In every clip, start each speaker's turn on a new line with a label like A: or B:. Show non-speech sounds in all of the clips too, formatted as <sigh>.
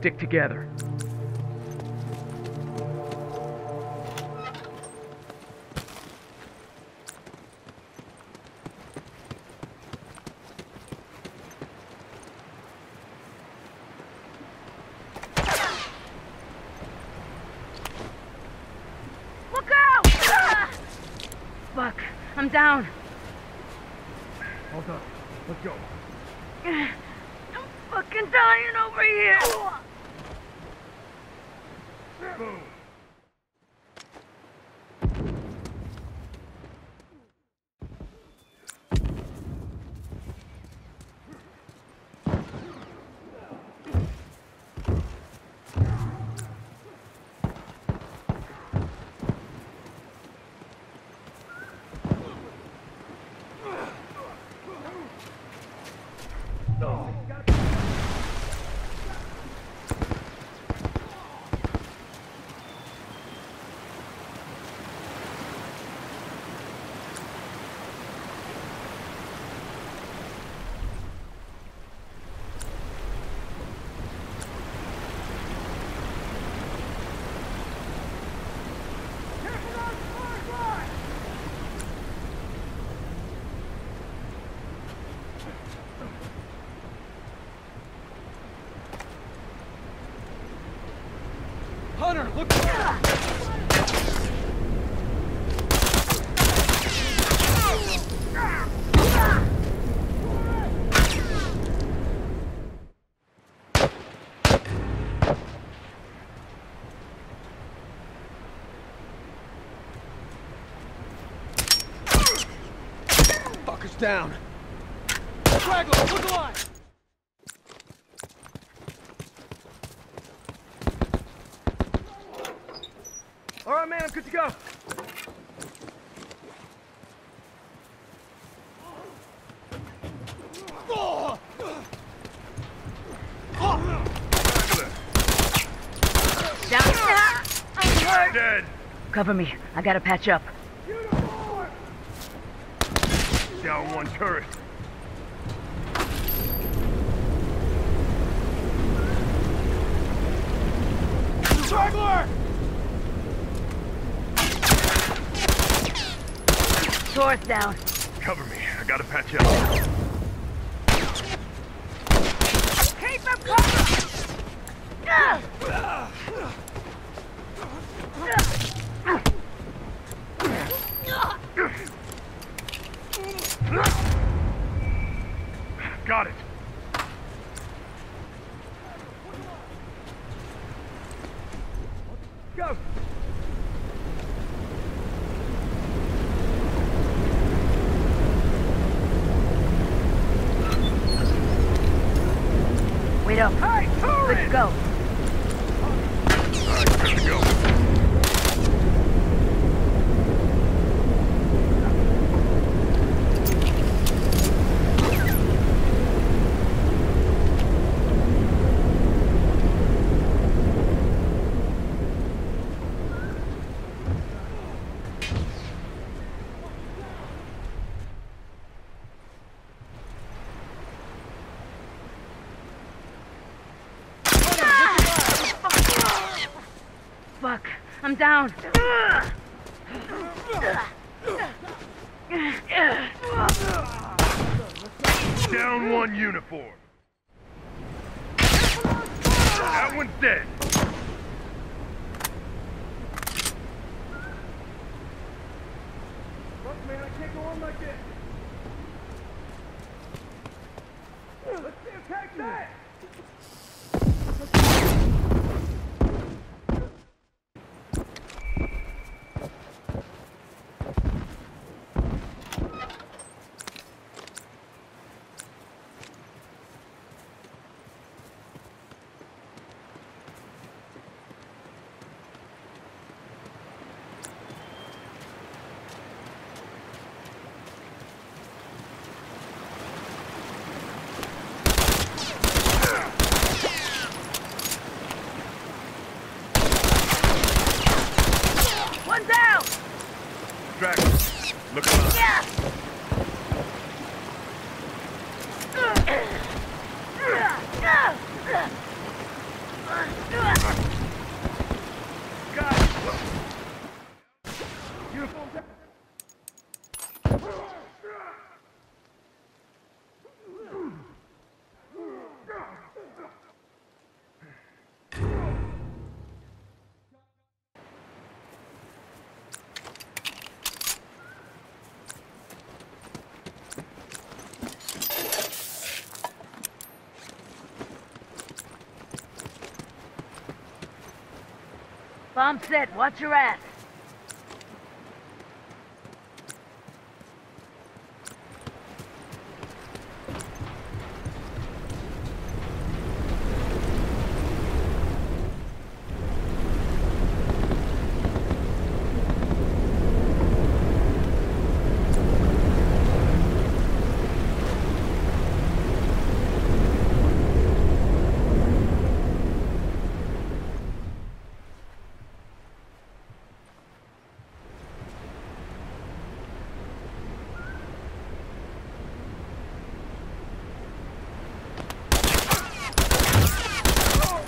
A: stick together.
B: Look out! Ah! Fuck, I'm down.
A: Hold on. Let's go.
B: I'm fucking dying over here.
A: Hunter, look! Fuckers down. Straggler, look alive! All right, man, I'm good to go.
B: Down. I'm hurt.
A: Dead.
B: Cover me. I gotta patch up.
A: Down one turret. Straggler!
B: Down.
A: Cover me. I gotta patch up.
B: Keep him covered. Ah!
A: Got it. Go.
B: Up.
A: Hey,
B: Good to
A: turret!
B: go.
A: All right, good to go.
B: Fuck. I'm down.
A: Down one uniform. That one's dead. Look, man, I can't go on like this. Let's see attack that.
B: One down.
A: Straggler. Look alive.
B: Yeah. <clears throat> Bomb set. Watch your ass.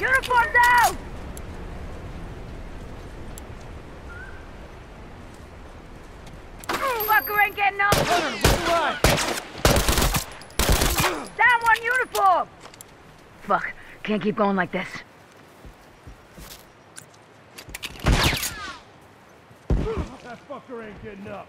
B: Uniform down! Fucker ain't getting up! Down one uniform! Fuck. Can't keep going like this.
C: That fucker ain't getting up.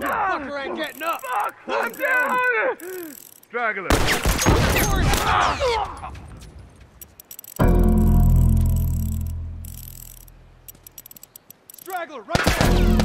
C: Fucker ain't getting up! Fuck! I'm down! Straggler! Ah! Straggler, right there!